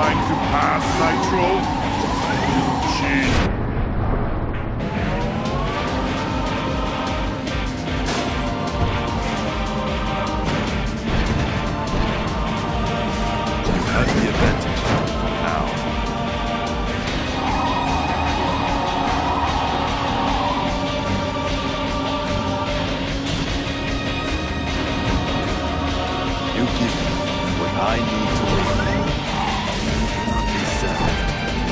Ah, Nitro! Cheat! You have the advantage. Now. You give me what I need to win.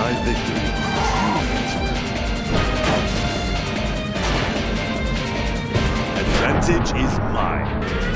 My victory. Advantage is mine.